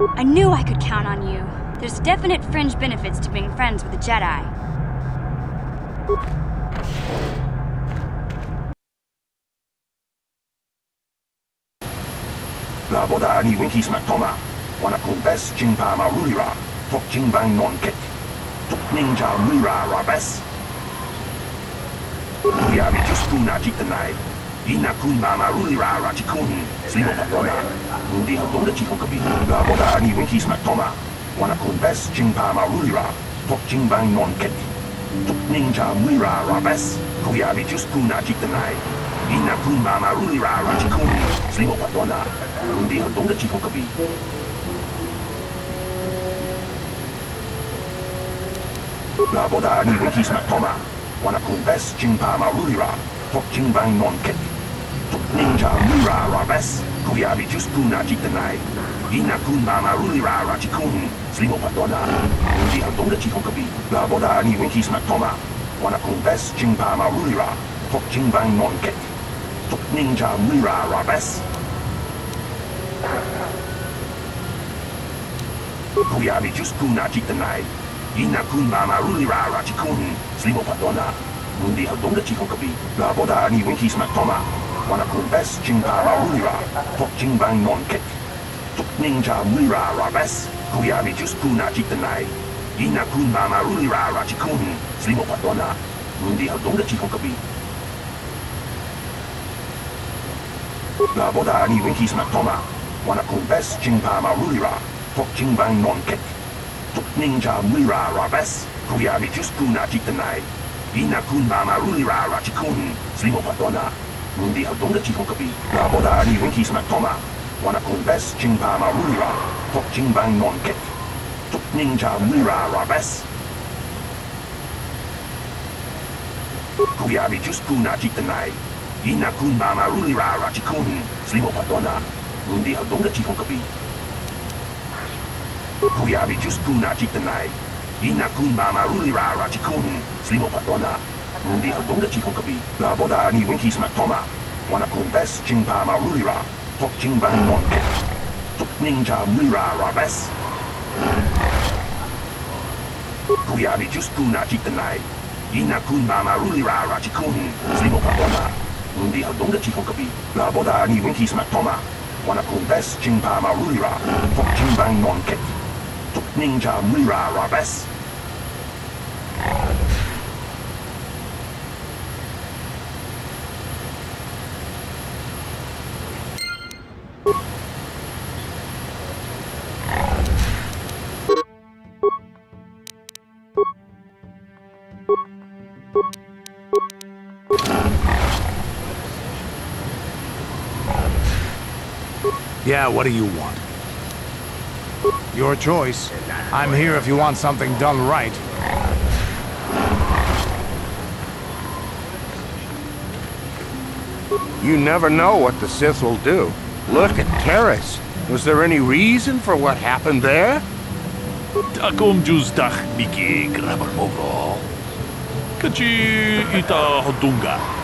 I knew I could count on you. There's definite fringe benefits to being friends with a Jedi. Naboda ni winkis matoma. Wana kung bes jingpa marulira. Tok jingbang non kek. Tok ninja mura rabes. Kuya mi just kuna jitanai. Ina kun mama rulira rachikun. Slimo patona. Hindi hatong da chikong kabi. Naboda ni winkis matoma. Wana kung bes jingpa marulira. Tok jingbang non kek. Tok ninja mura rabes. Kuya just kuna jitanai. Ina kun mama rulira rachikun. Patona. Hindi matoma. Bes marulira. Tok jingbang non Ninja Rara Bes, Kuyabi Juspuna Chitanai, Gina Kun Mama Rulira Chikun, Slimo Patona, Chihantonga Chihokabi, Laboda Niwikis Matoma, Wanakun Bes Chimpama Rulira, Tok Chimbang Monkek, Tok Ninja Mura Rabes. Kuyabi Juspuna Chitanai, Inakun Mama Rurira Chikun, Slimo Patona, Mundi Hadonga Chihokabi, Laboda Niwikis Matoma, Kuya mi just kuna jitanai. Ina kun mama rulira rachikun. Slimo patona. Hindi hatong da chikong kabi. Naboda ni winkis matoma. Wana kung bes jingpa marulira. Tok jingbang non kek. Tok ninja mura rabes. Kuya mi just kuna jitanai. Ina kun mama rulira rachikun. Slimo patona. Hindi hatong da chikong kabi. Naboda ni winkis matoma. Wana kung bes jingpa marulira. Tok jingbang non kek. Tok ninja mura rabes. Kuya mi just kuna jitanai. Ina kun mama rulira rachikun. Slimo patona. Hindi hatong da chikong kabi. Naboda ni winkis matoma. Wana kung bes jingpa marulira. Tok jingbang non kek. Tok ninja mura rabes. Kuya mi just kuna jitanai. Ina kun mama rulira rachikun. Slimo patona. Kabi. Naboda ni winkis matoma. Wana kung bes jingpa marulira. Tok jingbang non kek. Tok ninja mura rabes. Kuya mi just kuna jitanai. Ina kun mama rulira rachikun. Slimo patona. Hindi hatong da chikong kabi. Kuya mi just kuna jitanai. Ina. Slimo patona. Hindi hatong da chikong kabi. Naboda ni winkis matoma. Wana kung bes jingpa marulira. Tok non kek. Tok ninja mura rabes. Kuya mi just kuna jitanai. Ina kun mama rulira rachikun. Slimo patona. Hindi hatong da chikong kabi. Naboda ni winkis matoma. Wana kung bes jingpa marulira. Tok jingbang non. Tok ninja mura rabes. Yeah, what do you want? Your choice. I'm here if you want something done right. You never know what the Sith will do. Look at Taris. Was there any reason for what happened there? Takom justach miki grabar mogo. Kachi ita hodunga.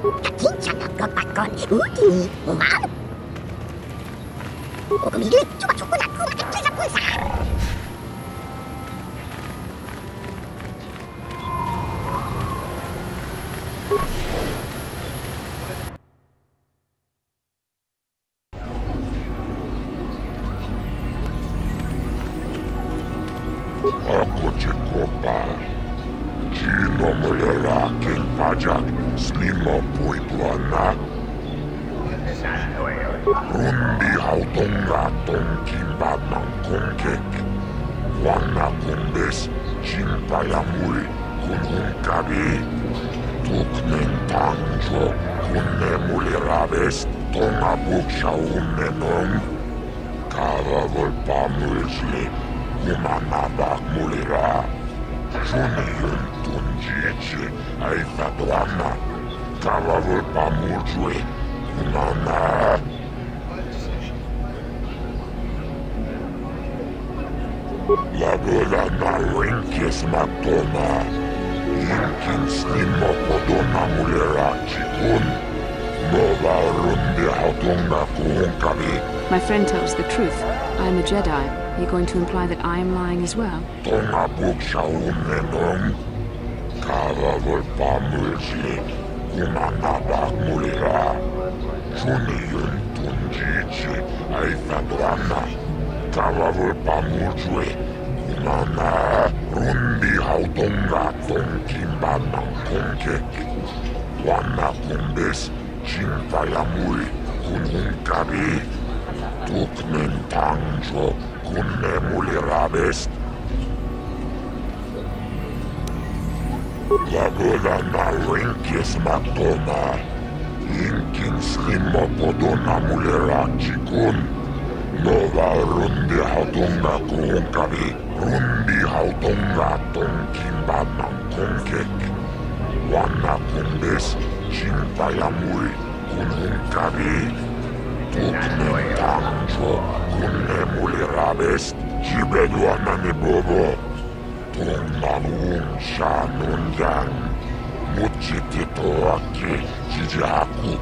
Takinchana Gopakon Uti Umar Ogumire Chupa Chupa Nakura Kisa Pulsar Činomai rakin pajak, snima pui plana. Rundi hautonga tonkin badnan konkek. Wanna kumbes, chimpalamui, kunun kabi. Tuknen tanjo, kunne muliraves, tonga buksha unnenom. Kava volpamulsli, kumanabak mulira. Suniyun Kumana. Lagola na podona mulera chikun. Nova kuhunkavi. My friend tells the truth. I am a Jedi. You are you going to imply that I am lying as well? Karaval pamârcit, cum anabac mulera. Cune întungici, ai fadoana. Karaval pamurcue, cum ana rundi hautonga tonkimbana konkeki. Oana kumbes, cinta la muri, kun un cabi. Tucmen tanjo, ne nemulera best. Jagolana Rinkis Makoma, Inkins Limopodona Mulera Chikun, Nova Rundi Hautunga Kuhunkavi, Rundi Hautunga Tonkimba Nankunkek, Wana Kumbes, Chimpayamuri, Kunhunkavi, Tukne Tancho, Kunne Mulera Vest, Jibeduana Nebovo, Condenado Xanonda, Mutitito aqui, Tidiaco.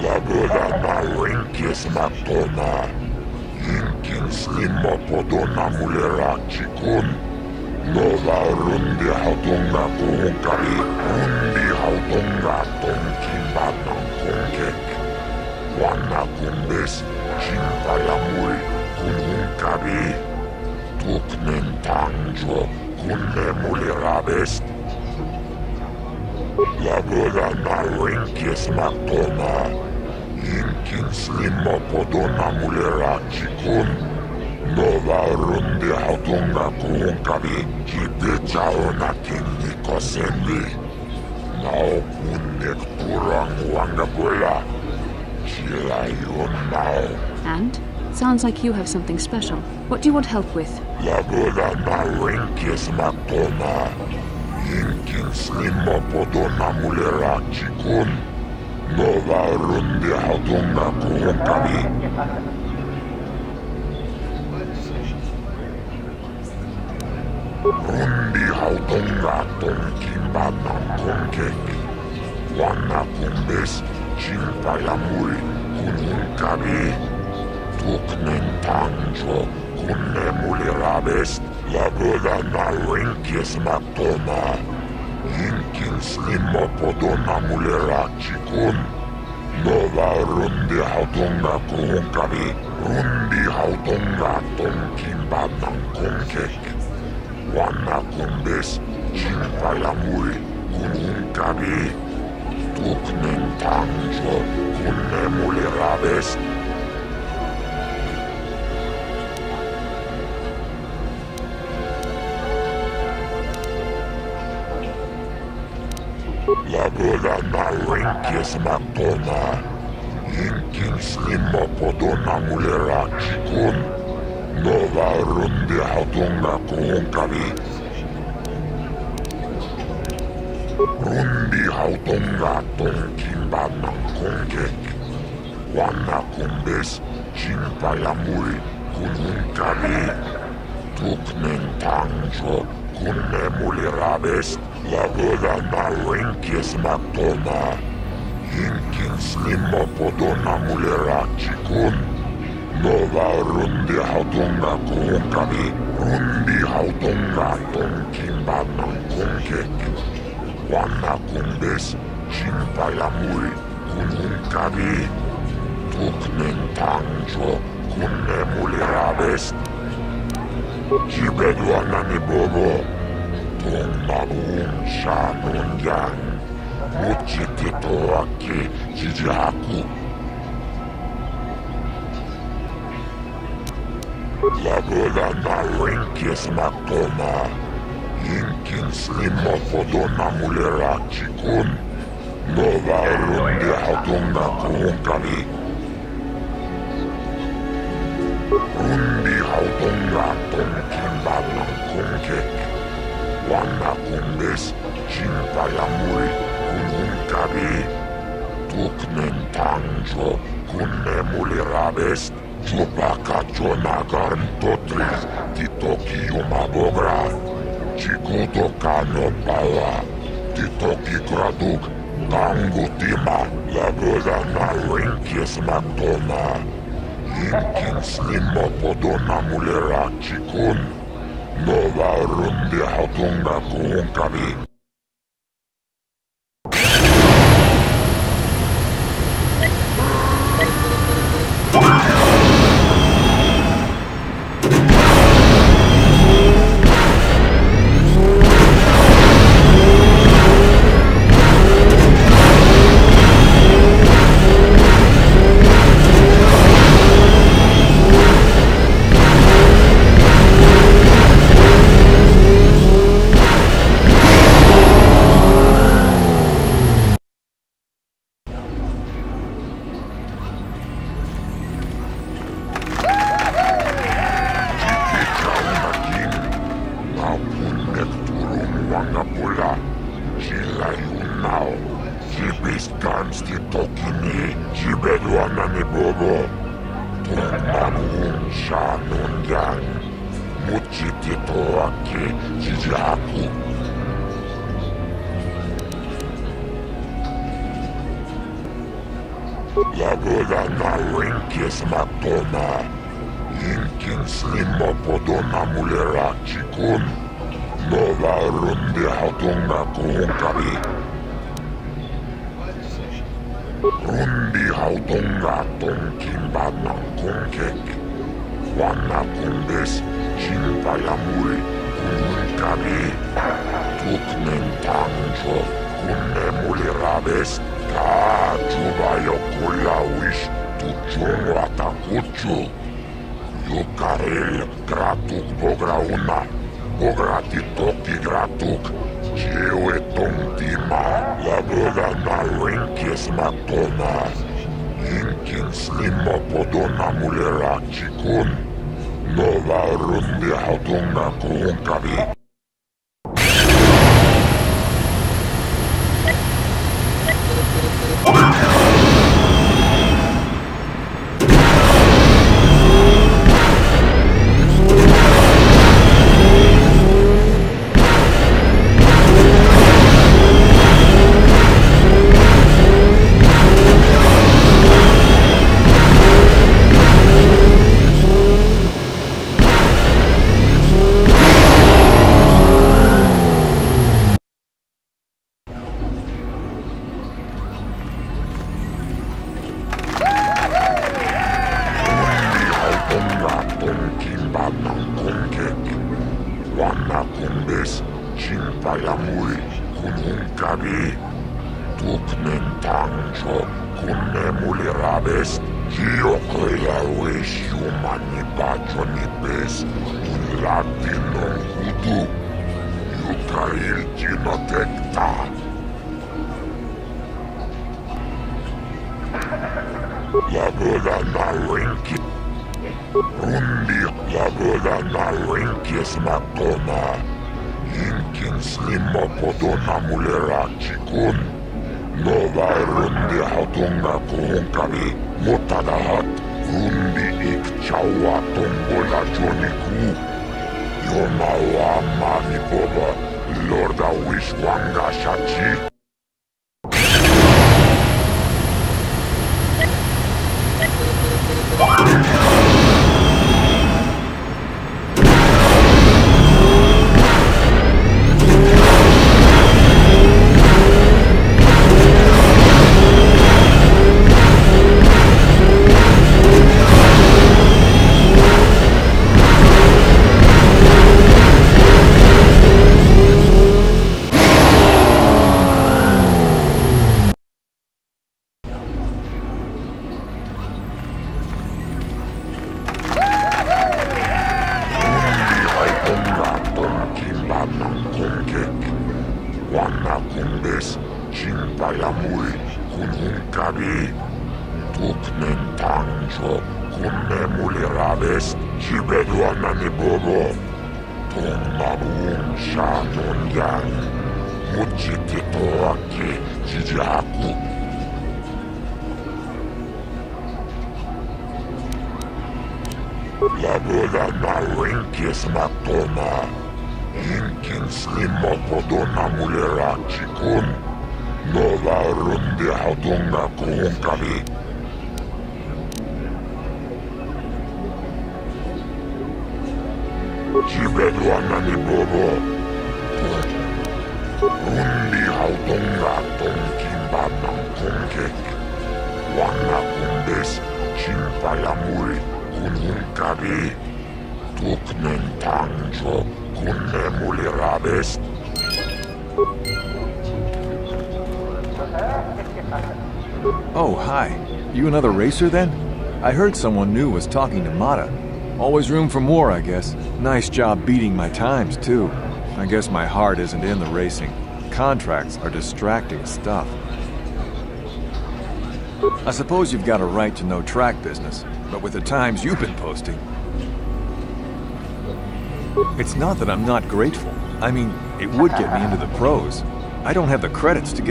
Labora Malenques Matona, Inkins Limopodona Muleraticon, Nova Rundi Hautonga Konkari, Rundi Hautonga Tonkin Batman Konkek, Wana Kumbes, Shimbalamul, Kununkabi, Tukmentanjo, Kunnemulirabest, Lagoda Narenkes Maktoma, Inkin Slimo Podona Mulera Chikun, Nova Runde Hatunga Kununkabi, Kidechaona Kindikosendi, Nao Kunek Turang Wangabola, Chila Yon Nao. And? Sounds like you have something special. What do you want help with? Rundi kuhunkabi. Rundi hautunga tonkimbanang konkek. Wana kumbes. Chimpayamui. Kunhunkabi. Tuknen tangjo. Fuck nen tanjo, kun ne la goda na rinkis matoma. Inkin slimo podona na. Nova rundi hautonga kuhunkavi, rundi hautonga tonkin badan kunkek. Wanna kumbis, jinfaya mui, kuhunkavi. Tanjo, kun ne маленькие с Мантона. Инкин с ним подона мулера чикун. Нова рунде хатунга кункави. Рунди хатунга тонкимба манкунге. Ванна кумбес чимпа ямури кунункави. Тукнен танжо кунне мулера бест. Лагода на рынке знакома. Инкин слим опоту на мулера чекун. Нова рунди хаутунга кунками. Рунди хаутунга тонкимба на кункеки. Ванна кунбес чинпая мури кунками. Тукнен танчо кунне мулера бест. Чибедуа на небобо. Чибедуа на небобо. contrariamente Mociketo ake jijaku Lagola na renkes makoma Inkins lima fodona mulera chikun Nova runde hadonga kuhunkari Rundi hadonga tonkin bablan kunke Oana Gomez Chilpayamuri Kununkari Tuknentanjo Kunnemulirabest Chupacachonagarn Totris Titokiyumabogra Chikoto Kanopawa Titoki Kraduk Tangutima Lagodana Renkes Magdona Linkins Nimopodona Mulera Chikun No va a rondear con la rinkis matoma, Inkin slimo podona mulera chikun. Nova rundi hautunga kuhunkari. Rundi hautunga tonkin banang kunkek. Wanna kumbes chimpayamuri kuhunkari. Tuknen tangjo kunne mulirabes. Ta chubayo kulawish Fucioata Cuciu, eu care gratuc bograuna, bogratitoc e gratuc, și eu e tomtima, la boga na închis matona, închis slimo podona mulera cicun, nova rumbia adunna cu un cavi. Wanna kumbes chimpayamuri kunhunkabi. Tuknen tangjo kunne mulirabes. Hiokoya wish humani bacho ni bes. Un latino hudu. Yukaril ginotekta. Lagoda na rinki. Rundi lagoda na rinkis matoma. Vilken slimma på denna muleratchikun. No rundi hatunga kuhunkavi, mutta dahat rundi ik chaua tumbula joniku. Yoma boba, lorda wishwanga shachi. oamna cumbes, cimpayamuri, kun hunkabi, tuknen tanjo, kun nemuli ravest, cibeduana ni bobo, ton mabun shaton yang, mujiti toaki, jijaku, La boda na winkis matoma. يمكن Slimmodona muleraticum nova rundeadunga concavi. Tibeduana ni bobo. Undi hautunga tonkimba mankungek. Wana kundes chimpalamuri kunhunkabi. Tuknen tangjob. Oh, hi. You another racer then? I heard someone new was talking to Motta. Always room for more, I guess. Nice job beating my times, too. I guess my heart isn't in the racing. Contracts are distracting stuff. I suppose you've got a right to know track business, but with the times you've been posting... It's not that I'm not grateful. I mean, it would get me into the pros. I don't have the credits to get...